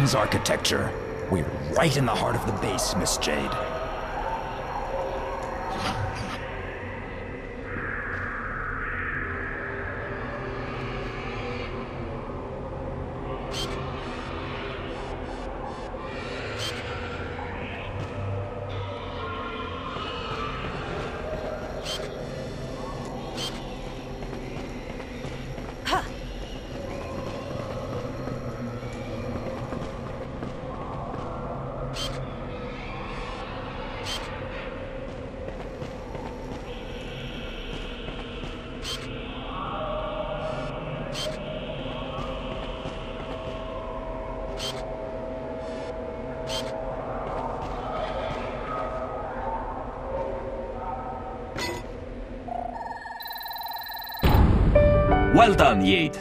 bronze architecture. We're right in the heart of the base, Miss Jade. 1998.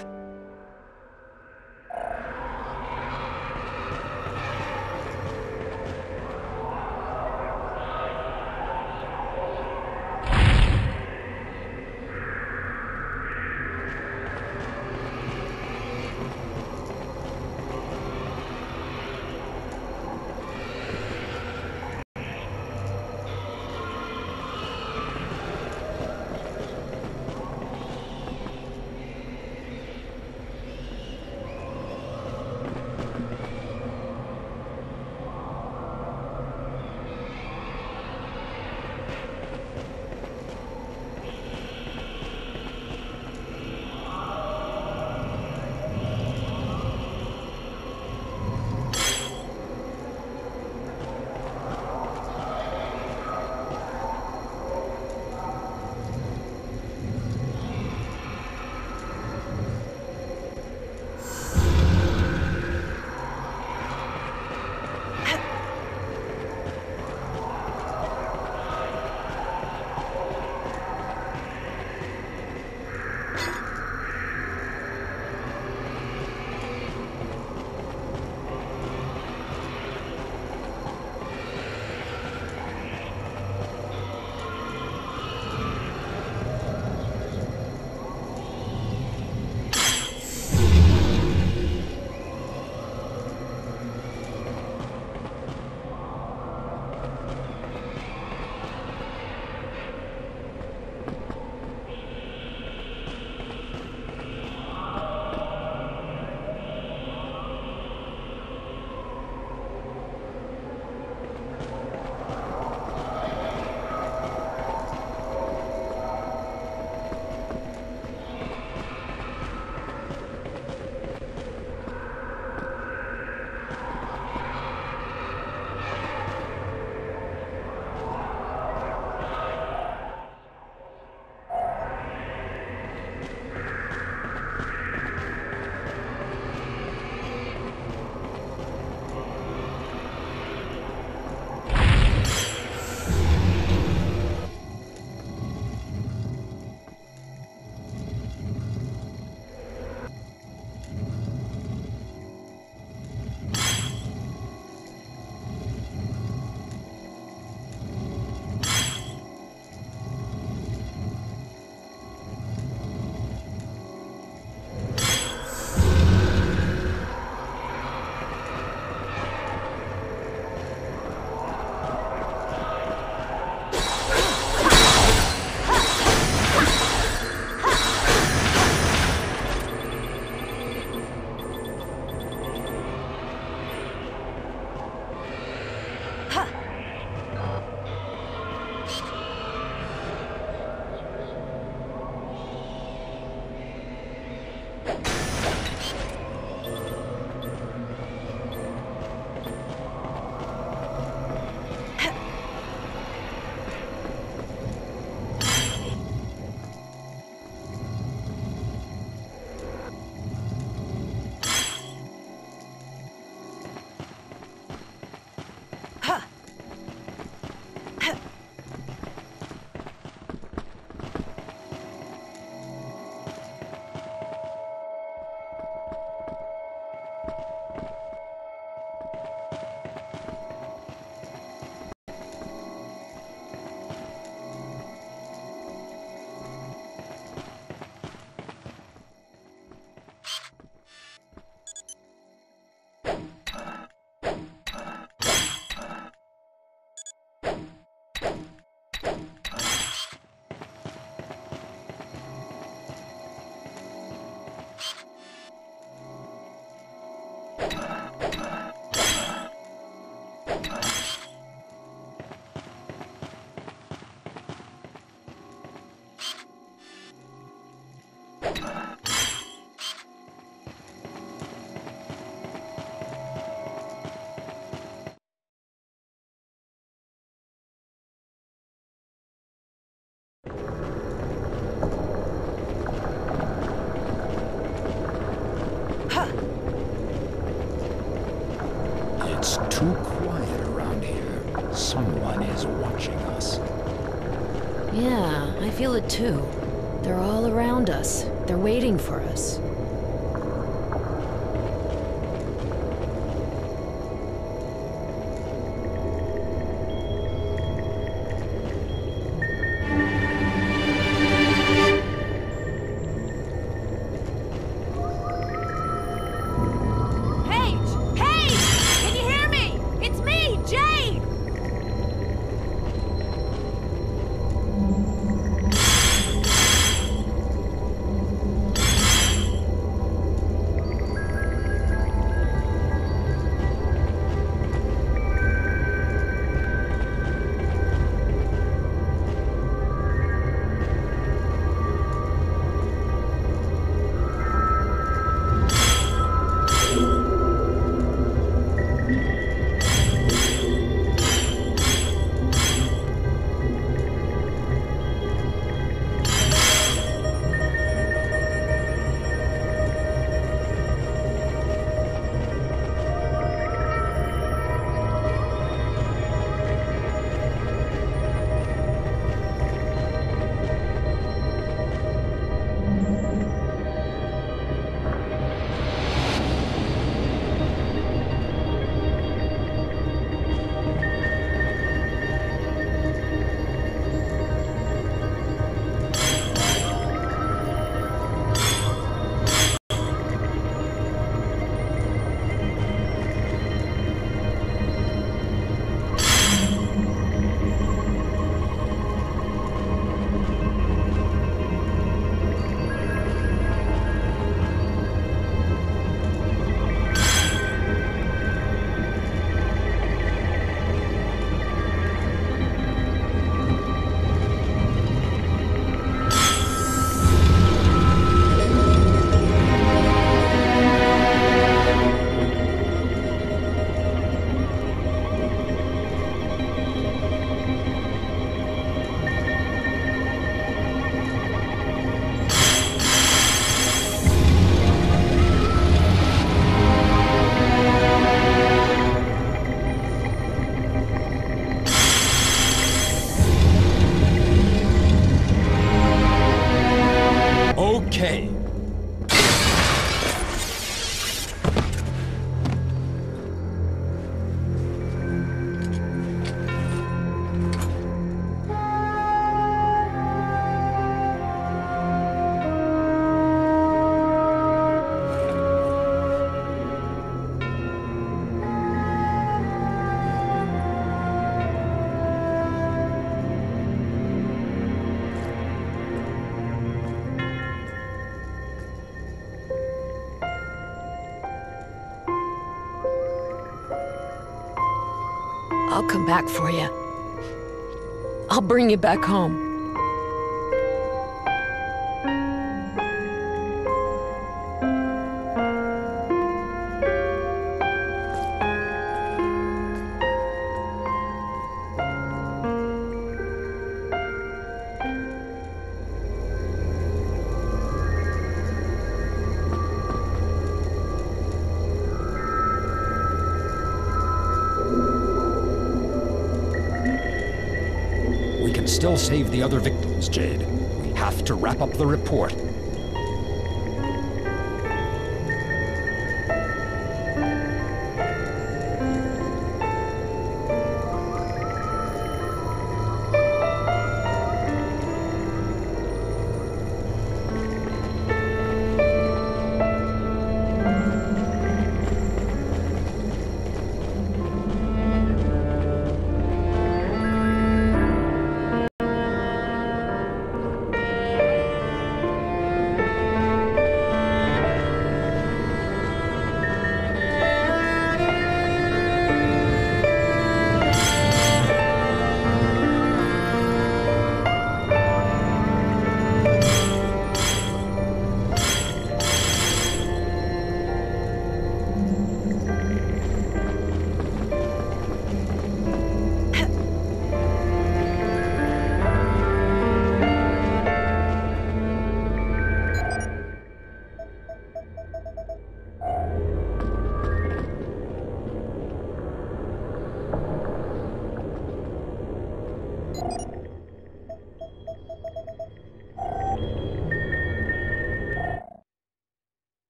Feel it too. They're all around us. They're waiting for us. Back for you. I'll bring you back home. Save the other victims, Jade. We have to wrap up the report.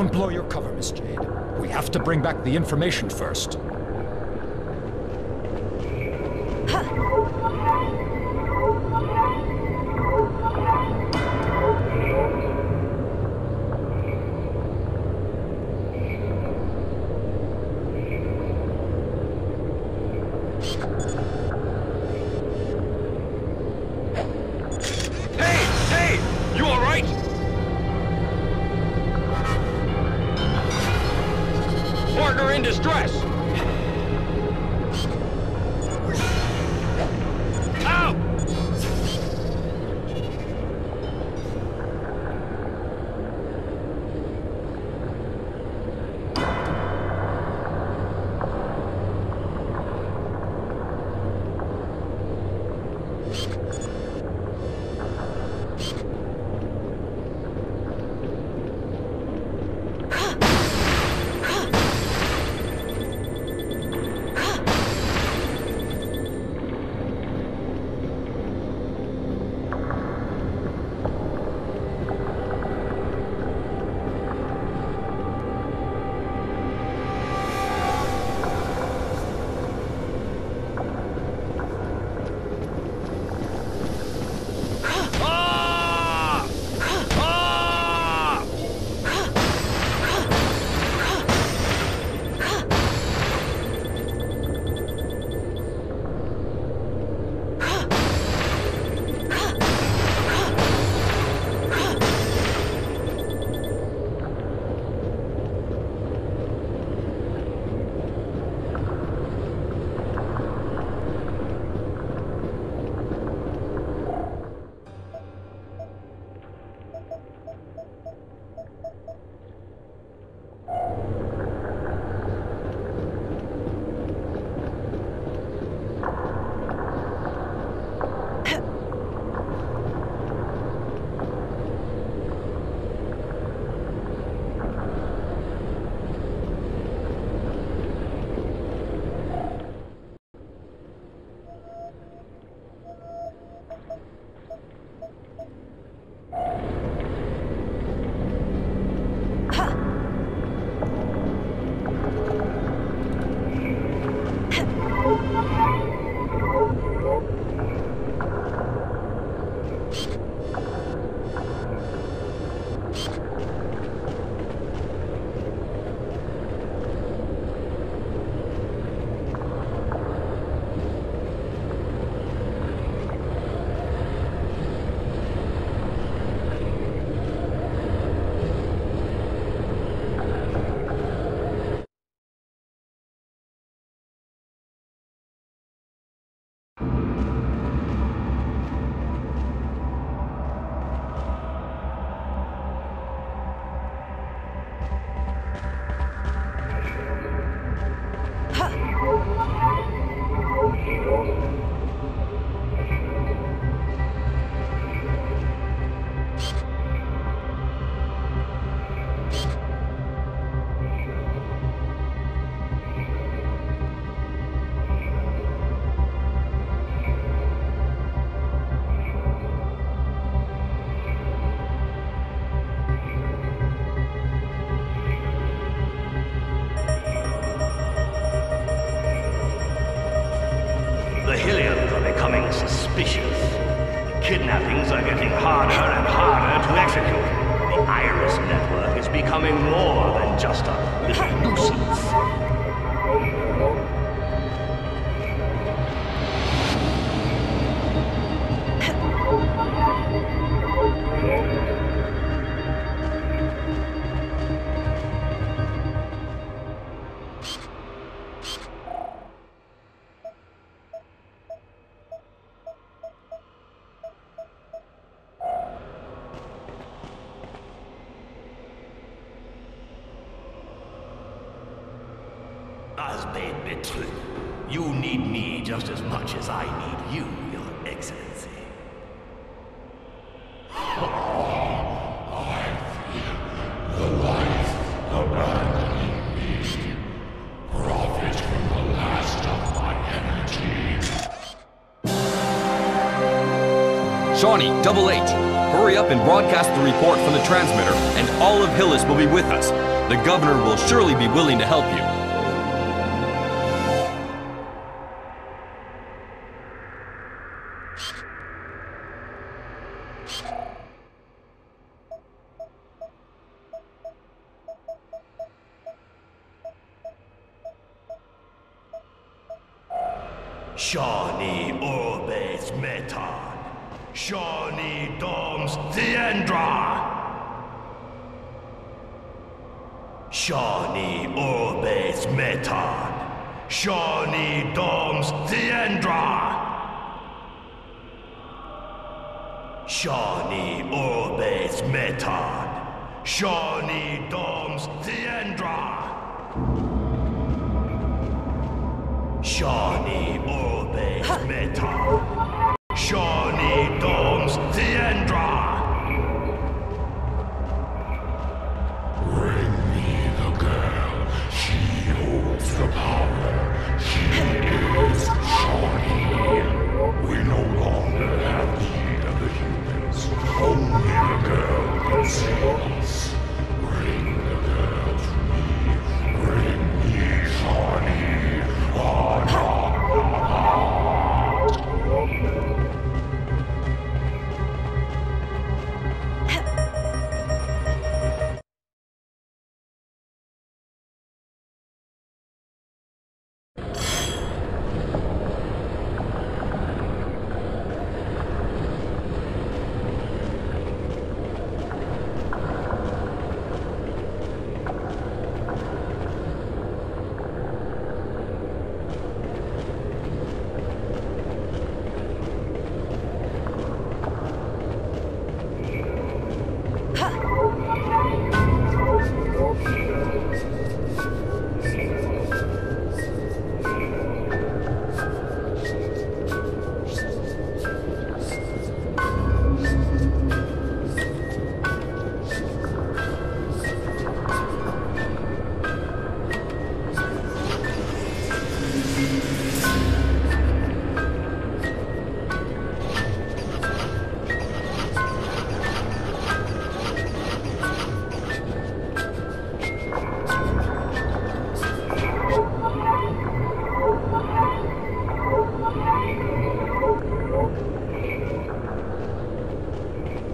Don't blow your cover, Miss Jade. We have to bring back the information first. Shauni, Double H. Hurry up and broadcast the report from the transmitter, and all of Hillys will be with us. The governor will surely be willing to help you.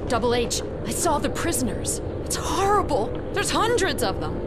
Double H, I saw the prisoners. It's horrible. There's hundreds of them.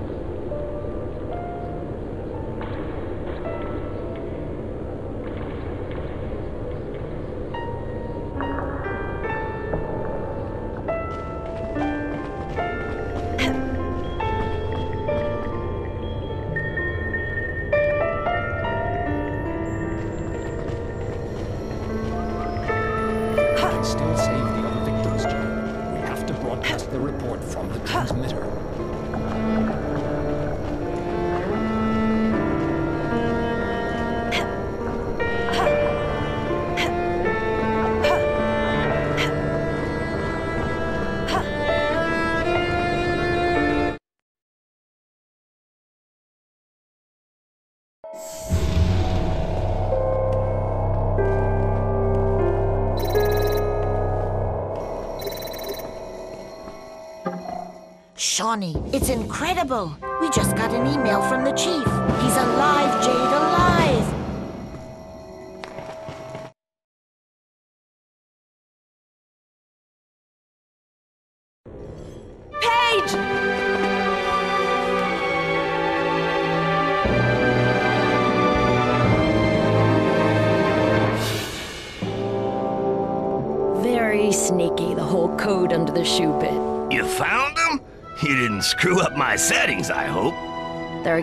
It's incredible. We just got an email from the chief. He's alive, Jade,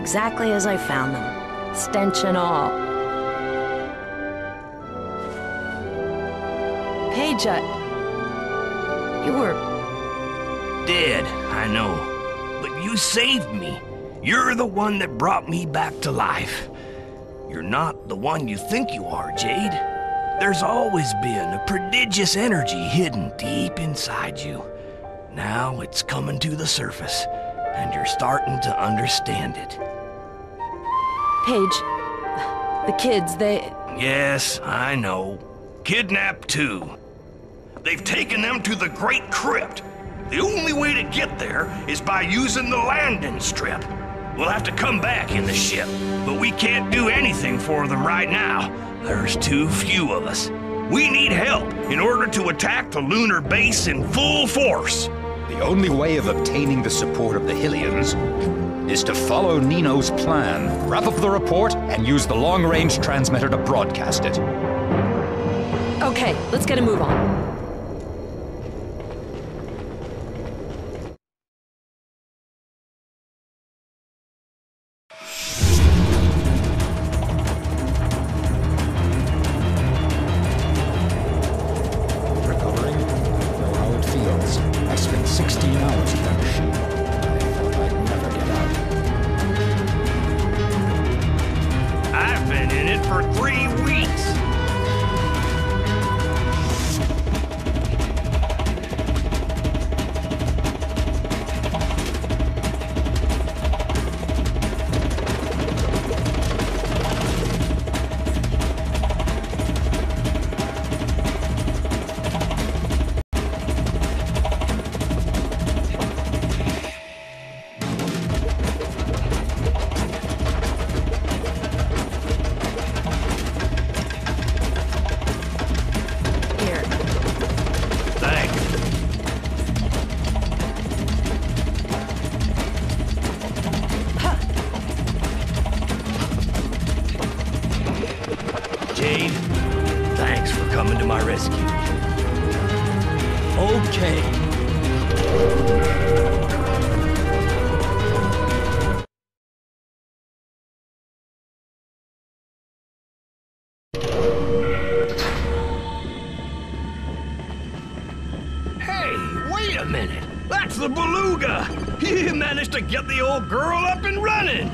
exactly as I found them. Stench and all. I... You were... Dead, I know. But you saved me. You're the one that brought me back to life. You're not the one you think you are, Jade. There's always been a prodigious energy hidden deep inside you. Now it's coming to the surface, and you're starting to understand it. Pey'j... The kids, they... Yes, I know. Kidnapped too. They've taken them to the Great Crypt. The only way to get there is by using the landing strip. We'll have to come back in the ship, but we can't do anything for them right now. There's too few of us. We need help in order to attack the lunar base in full force. The only way of obtaining the support of the Hylians is to follow Nino's plan, wrap up the report, and use the long-range transmitter to broadcast it. Okay, let's get a move on. To get the old girl up and running.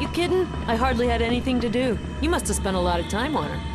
You kidding? I hardly had anything to do. You must have spent a lot of time on her.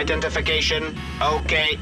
Identification. Okay.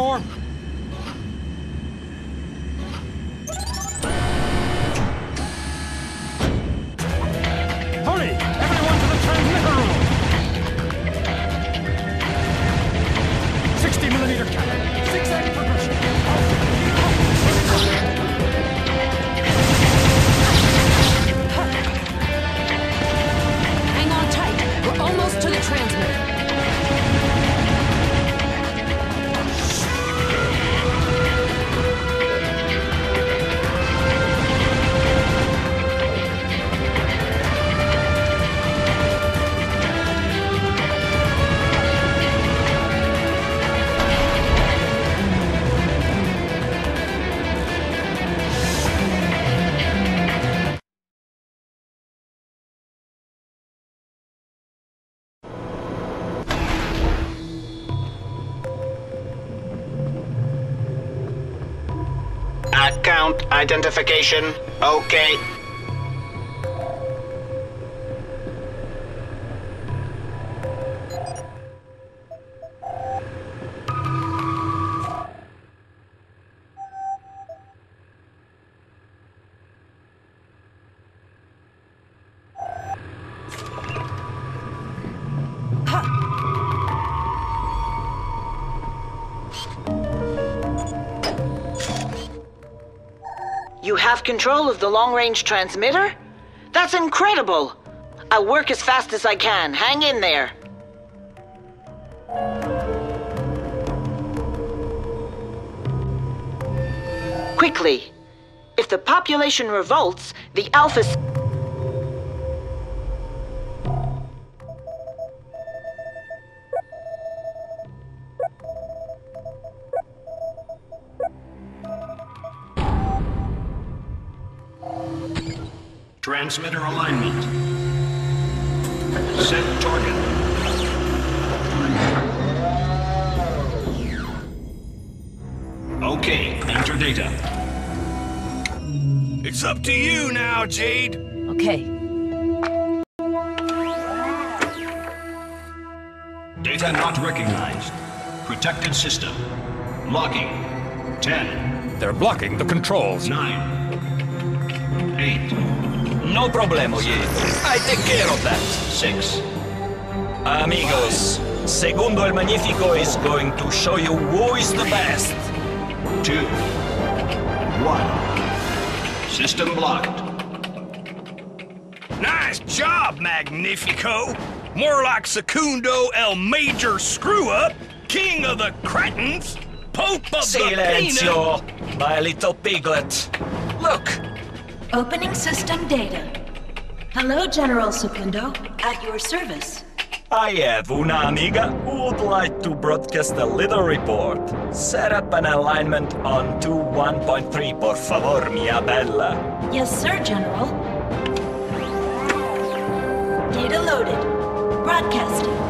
Ten identification. Okay. Control of the long range transmitter? That's incredible! I'll work as fast as I can. Hang in there. Quickly! If the population revolts, the Alpha. Transmitter alignment. Set target. Okay, enter data. It's up to you now, Jade. Okay. Data not recognized. Protected system. Locking. 10, They're blocking the controls. 9, 8, No problemo, Ye. I take care of that. 6, Amigos, Secundo el Magnifico is going to show you who is the best. 2, 1. System blocked. Nice job, Magnifico. More like Secundo El Major Screw Up, King of the Cretins, Pope of the Peanut. My little piglet. Look, Opening system data. Hello, General Secundo. At your service. I have una amiga who would like to broadcast a little report. Set up an alignment on 21.3, por favor, mia bella. Yes, sir, General. Data loaded. Broadcasting.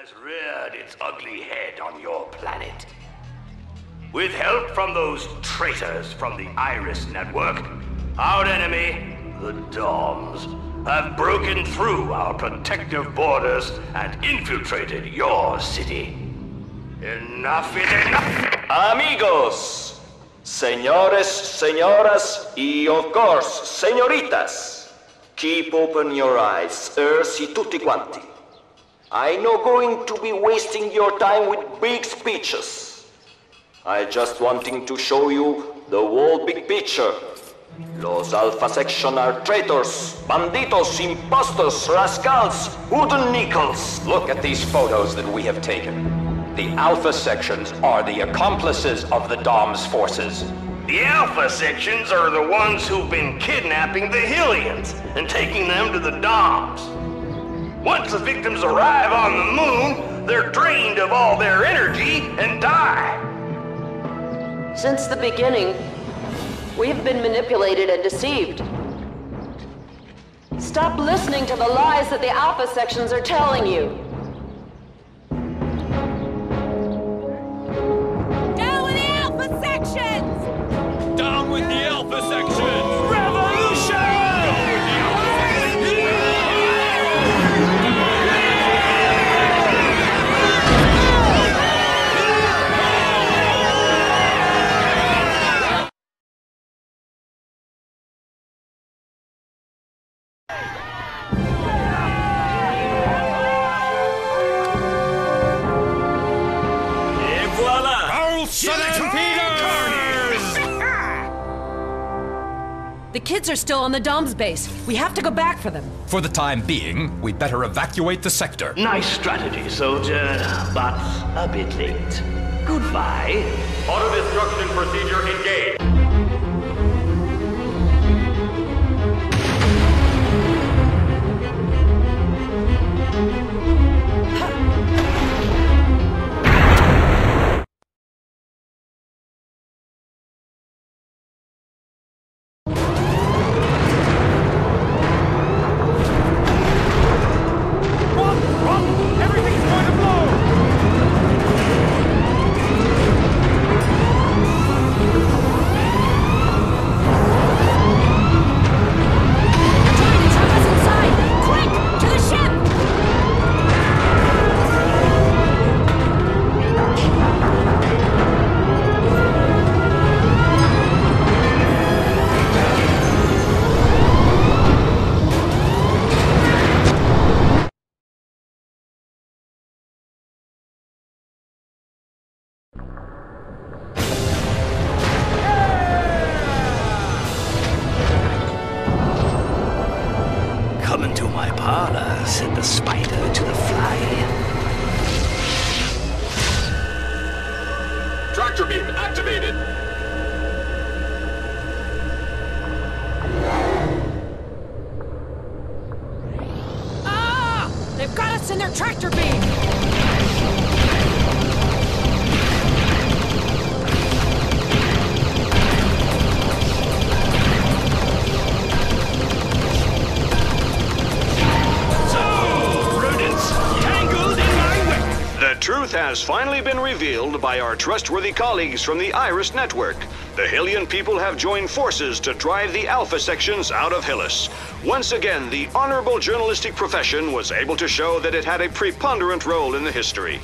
Has reared its ugly head on your planet. With help from those traitors from the Iris Network, our enemy, the DomZ, have broken through our protective borders and infiltrated your city. Enough is enough! Amigos, señores, señoras, y of course, señoritas, keep open your eyes, er y tutti quanti. I'm not going to be wasting your time with big speeches. I just wanting to show you the whole big picture. Los Alpha Section are traitors, banditos, impostors, rascals, wooden nickels. Look at these photos that we have taken. The Alpha Sections are the accomplices of the DomZ's forces. The Alpha sections are the ones who've been kidnapping the Hillyans and taking them to the DomZ. Once the victims arrive on the moon, they're drained of all their energy and die. Since the beginning, we've been manipulated and deceived. Stop listening to the lies that the Alpha sections are telling you. Down with the Alpha sections! Down with the Alpha sections! The kids are still on the DomZ's base. We have to go back for them. For the time being, we'd better evacuate the sector. Nice strategy, soldier, but a bit late. Goodbye. Auto destruction procedure engaged. Has finally been revealed by our trustworthy colleagues from the Iris Network. The Hillyan people have joined forces to drive the Alpha sections out of Hillys. Once again, the honorable journalistic profession was able to show that it had a preponderant role in the history.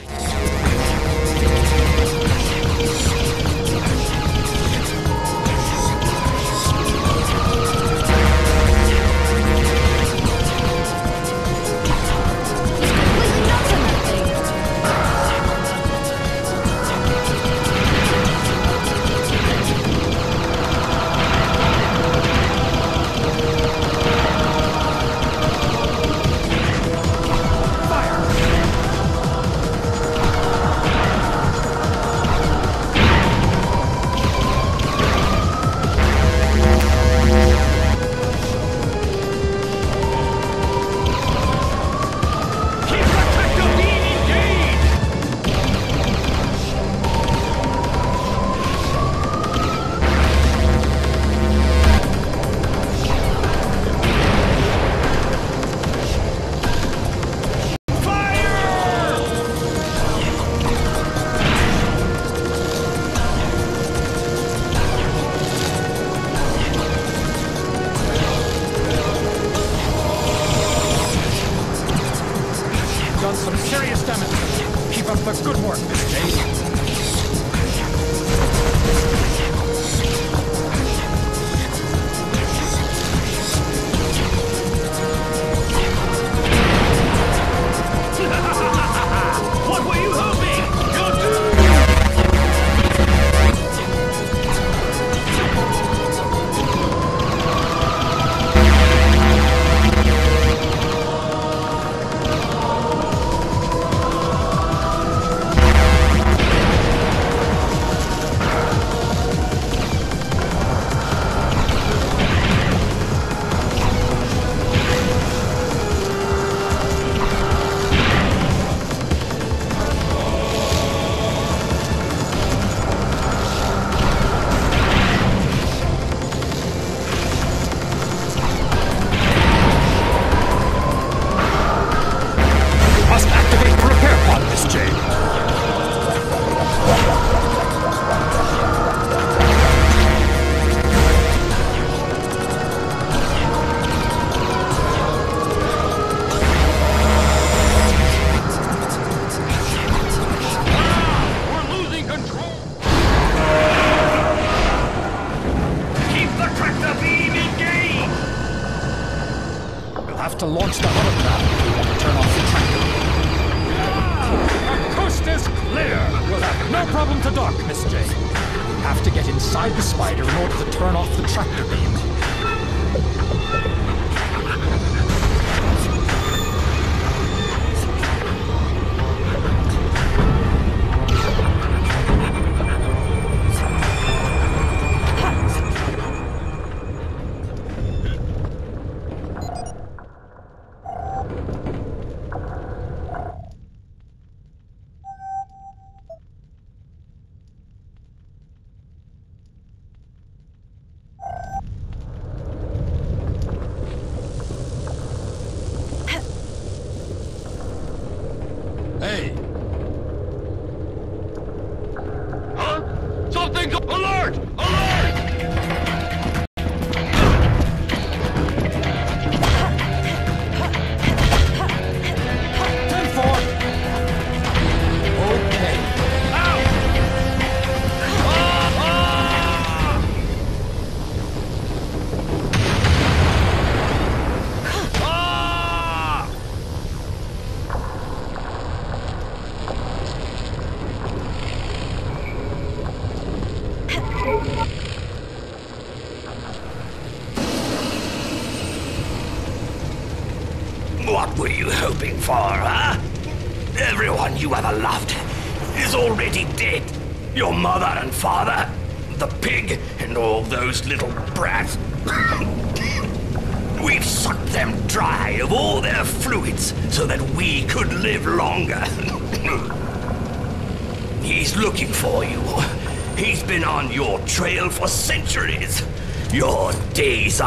Something's alert! Alert!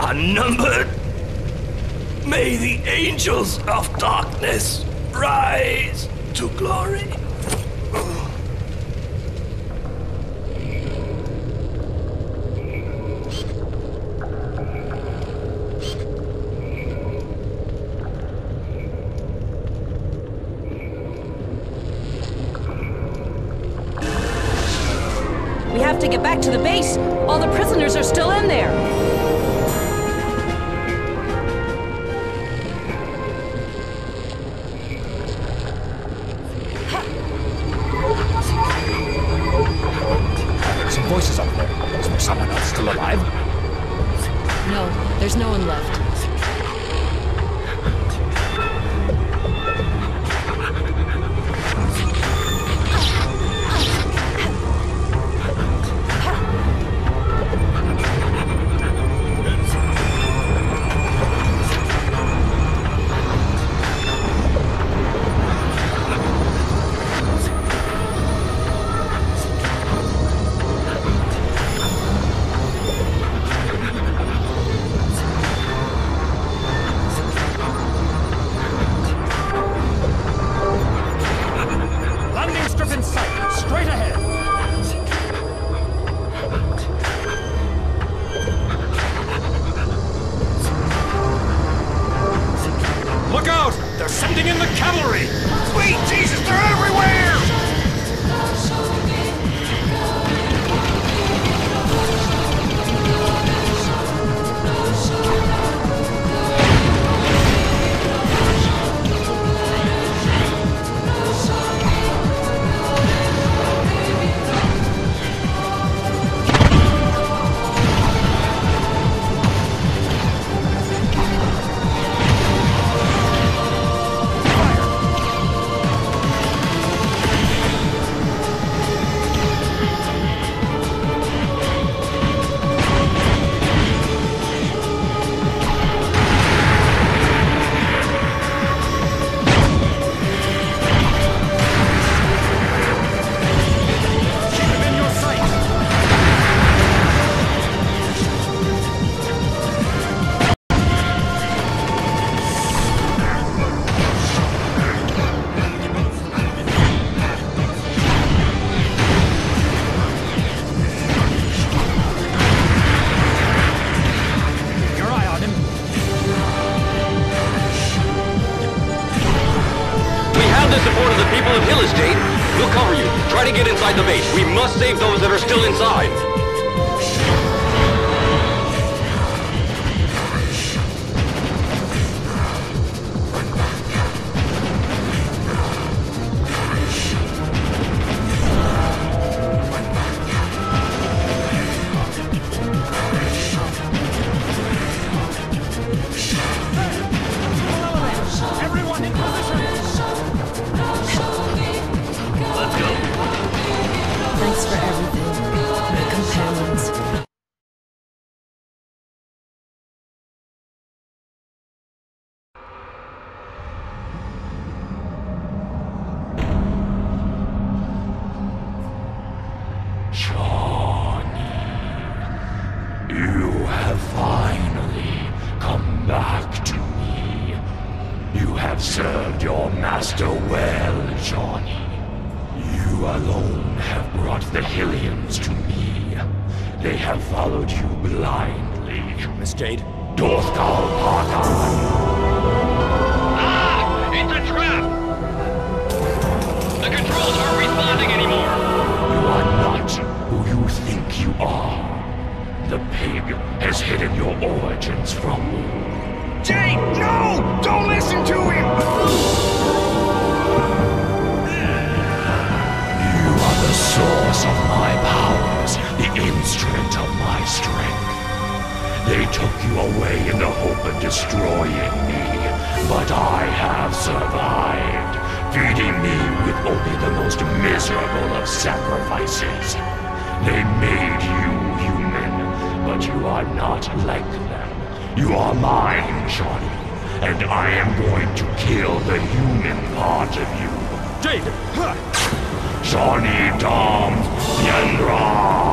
are numbered. May the angels of darkness rise to glory. They took you away in the hope of destroying me, but I have survived, feeding me with only the most miserable of sacrifices. They made you human, but you are not like them. You are mine, Shauni, and I am going to kill the human part of you. Jade! Johnny Dom Yendra!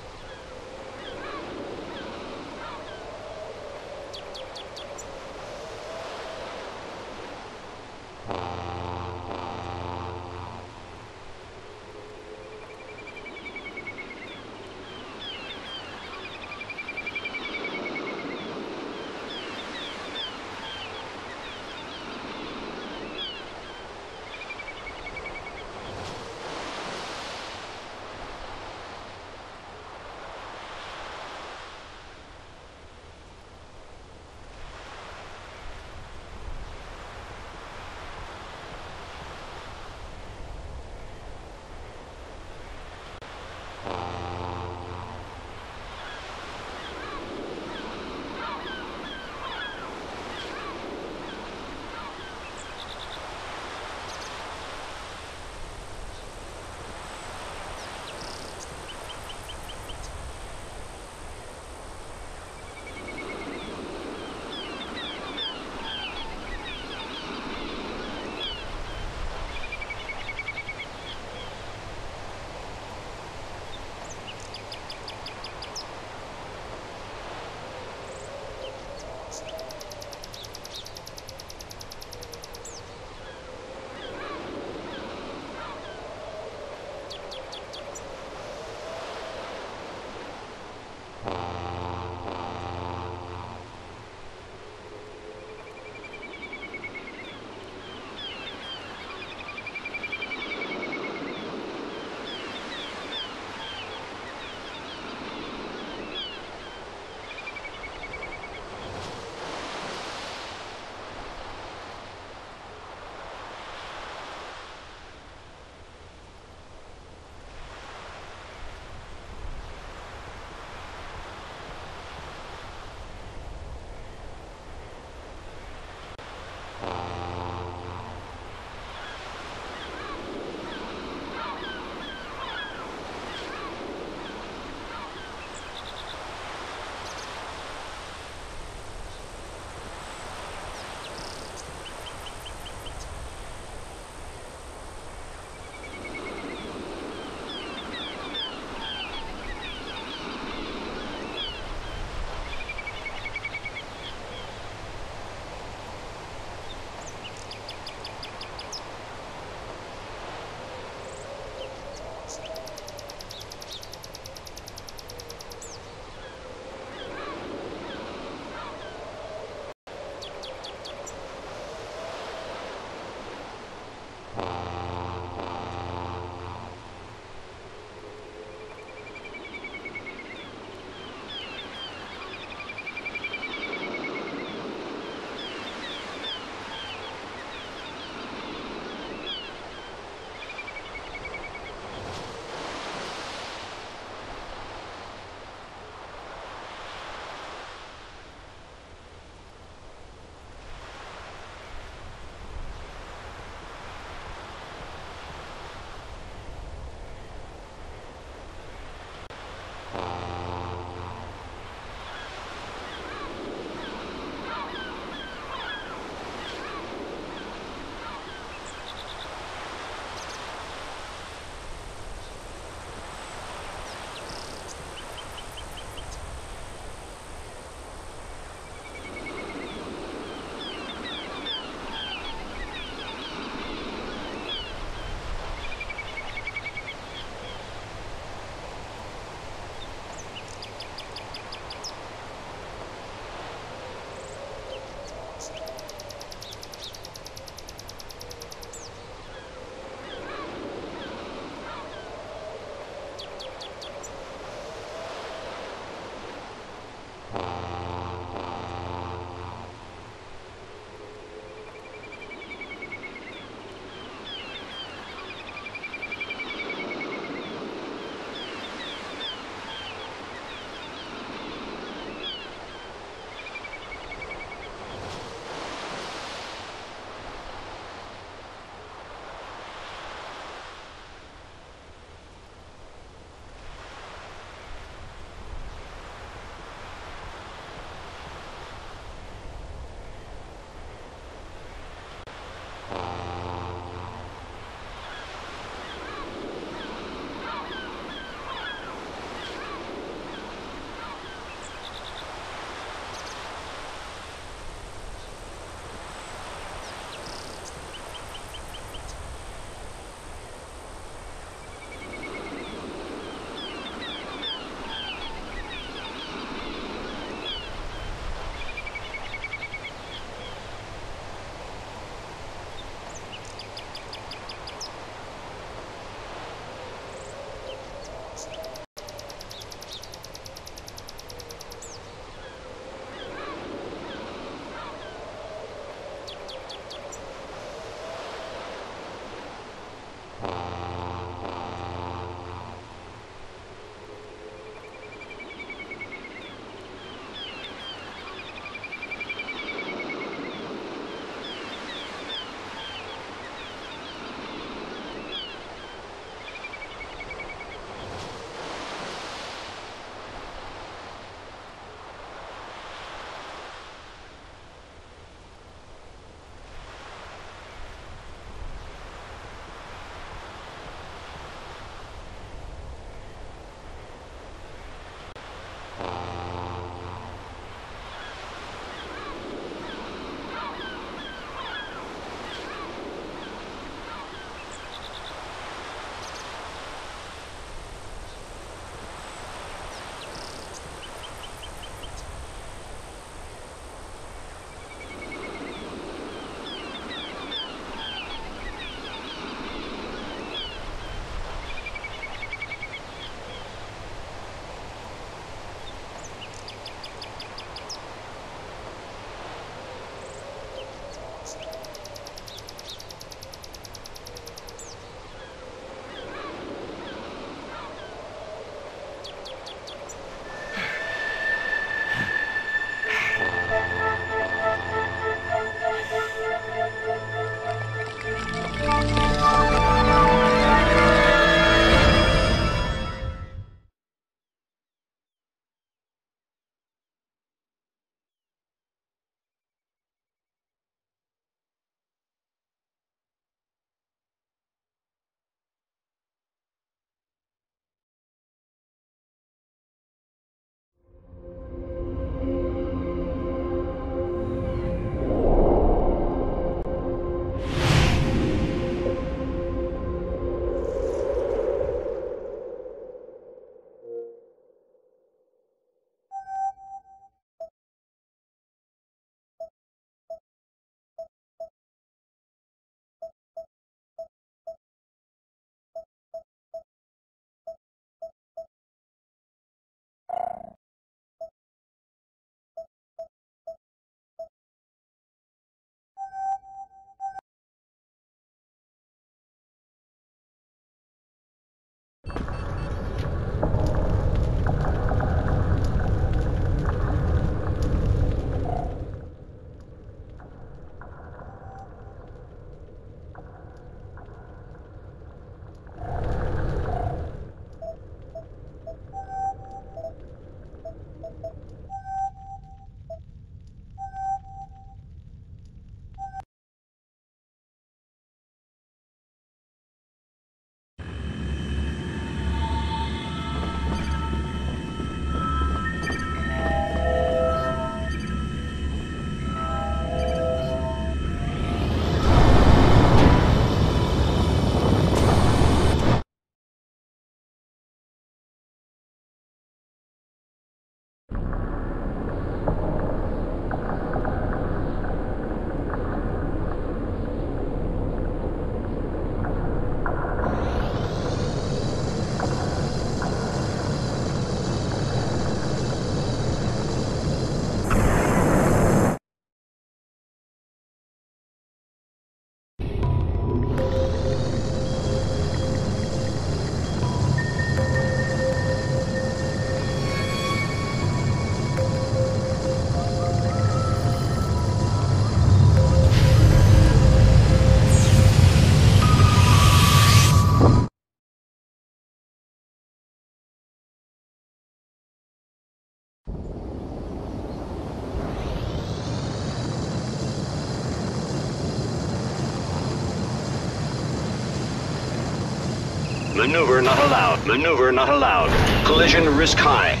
Maneuver not allowed. Maneuver not allowed. Collision risk high.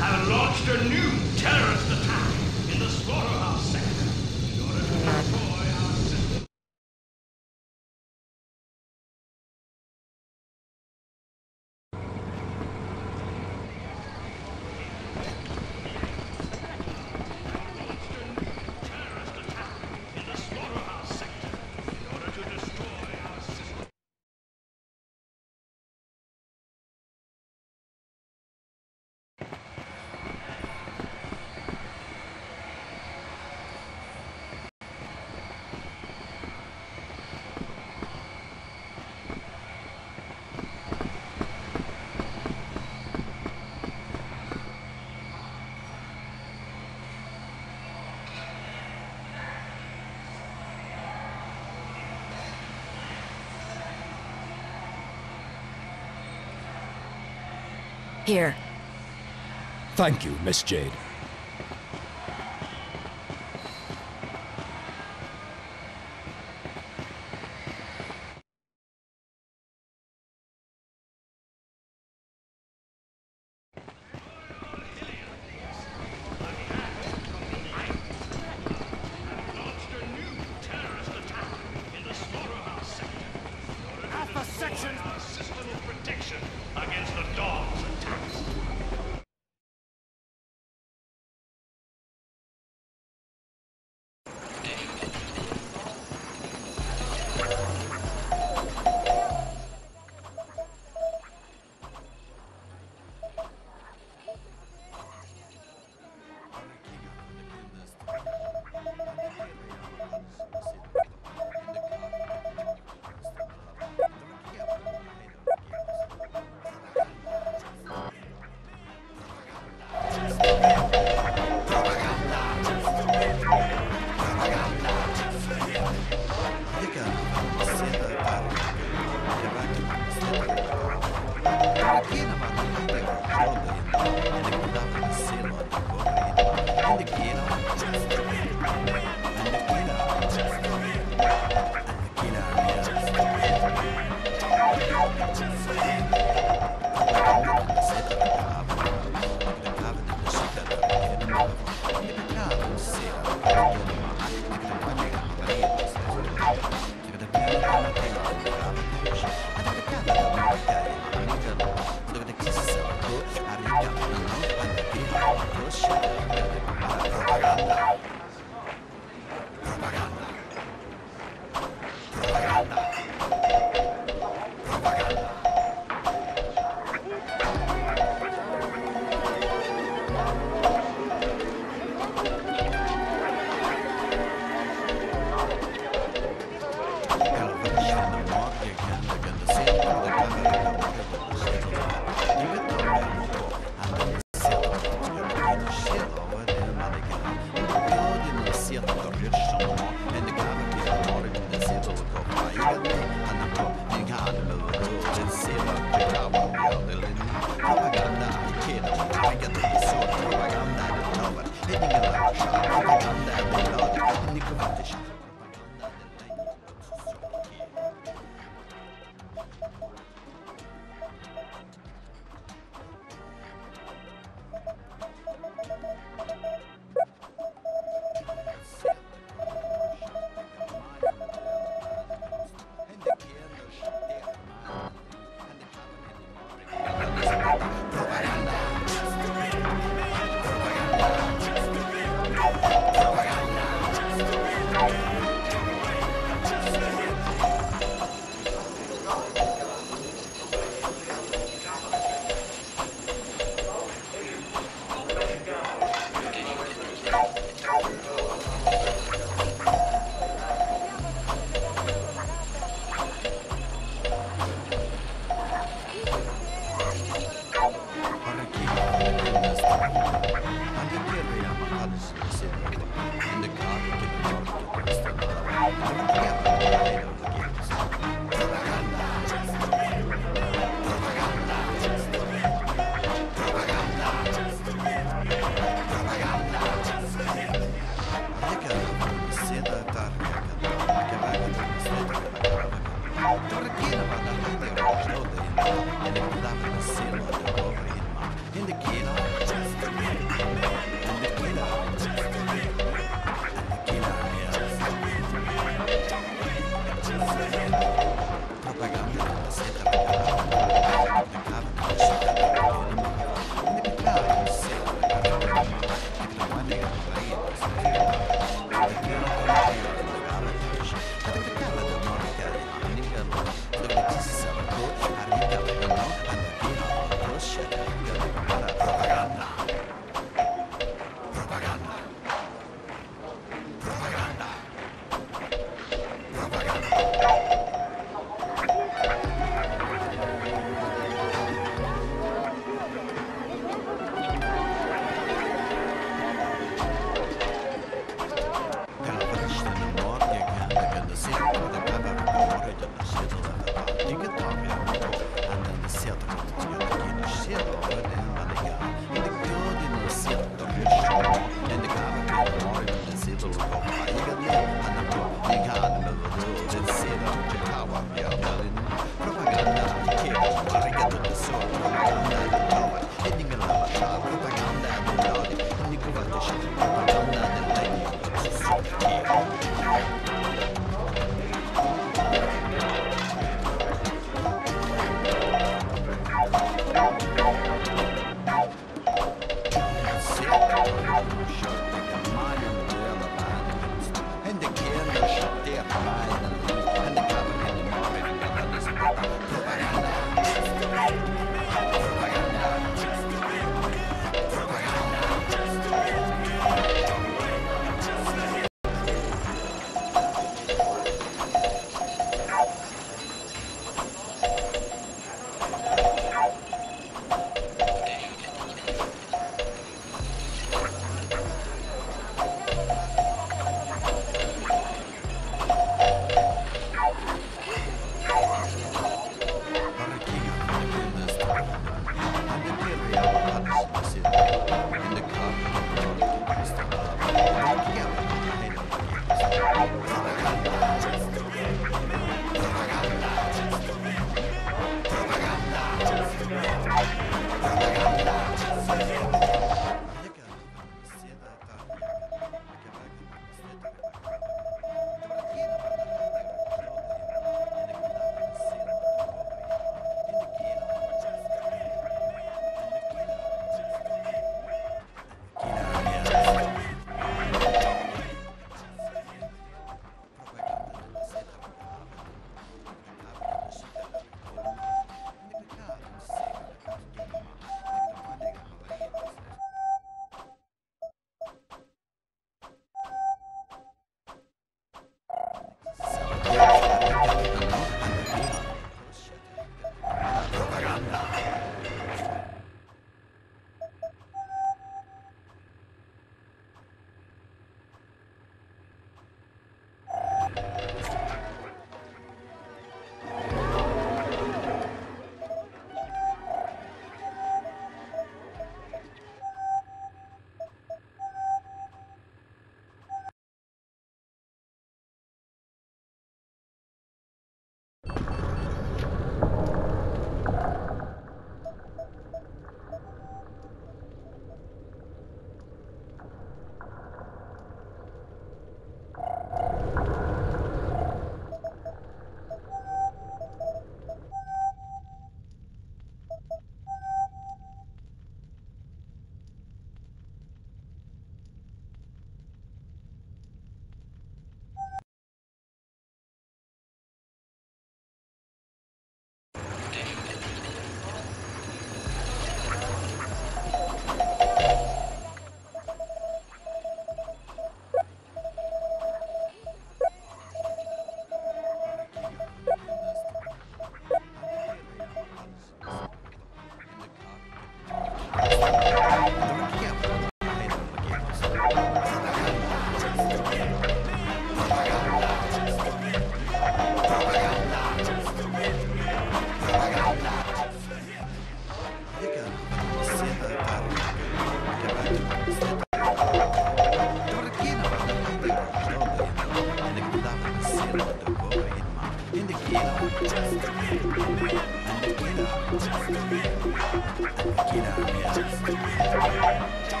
have launched a new terrorist attack in the slaughterhouse sector in order to destroy our system. Here. Thank you, Miss Jade.